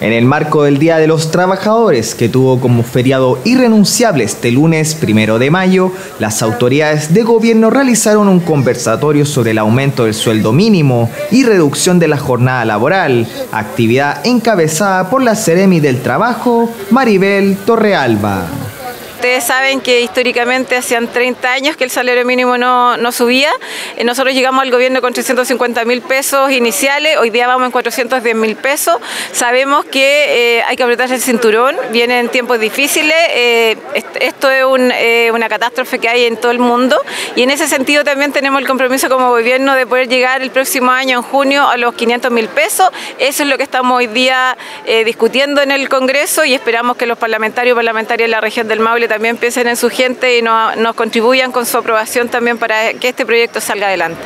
En el marco del Día de los Trabajadores, que tuvo como feriado irrenunciable este lunes primero de mayo, las autoridades de gobierno realizaron un conversatorio sobre el aumento del sueldo mínimo y reducción de la jornada laboral, actividad encabezada por la Ceremi del Trabajo, Maribel Torrealba. Ustedes saben que históricamente hacían 30 años que el salario mínimo no, no subía. Eh, nosotros llegamos al gobierno con 350 mil pesos iniciales, hoy día vamos en 410 mil pesos. Sabemos que eh, hay que apretarse el cinturón, vienen tiempos difíciles, eh, esto es una catástrofe que hay en todo el mundo y en ese sentido también tenemos el compromiso como gobierno de poder llegar el próximo año, en junio, a los 500 mil pesos. Eso es lo que estamos hoy día discutiendo en el Congreso y esperamos que los parlamentarios y parlamentarias de la región del Maule también piensen en su gente y nos contribuyan con su aprobación también para que este proyecto salga adelante.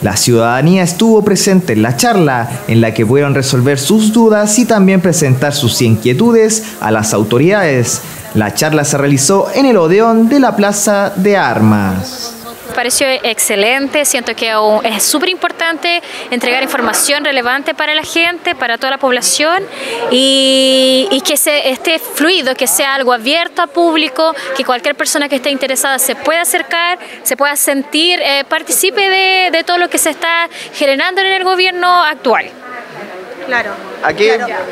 La ciudadanía estuvo presente en la charla, en la que pudieron resolver sus dudas y también presentar sus inquietudes a las autoridades. La charla se realizó en el Odeón de la Plaza de Armas pareció excelente, siento que es súper importante entregar información relevante para la gente, para toda la población y, que se, esté fluido, que sea algo abierto a público, que cualquier persona que esté interesada se pueda acercar, se pueda sentir, eh, participe de, de todo lo que se está generando en el gobierno actual. Claro.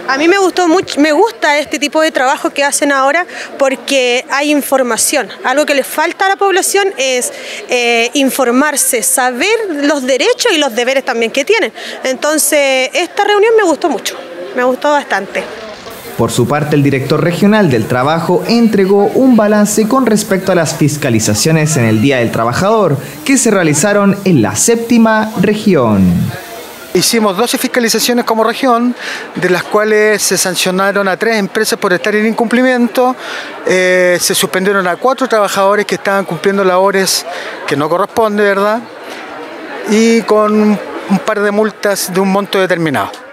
A mí me gustó mucho, me gusta este tipo de trabajo que hacen ahora porque hay información. Algo que le falta a la población es eh, informarse, saber los derechos y los deberes también que tienen. Entonces, esta reunión me gustó mucho, me gustó bastante. Por su parte, el director regional del trabajo entregó un balance con respecto a las fiscalizaciones en el Día del Trabajador que se realizaron en la séptima región. Hicimos 12 fiscalizaciones como región, de las cuales se sancionaron a tres empresas por estar en incumplimiento, eh, se suspendieron a cuatro trabajadores que estaban cumpliendo labores que no corresponde, ¿verdad? Y con un par de multas de un monto determinado.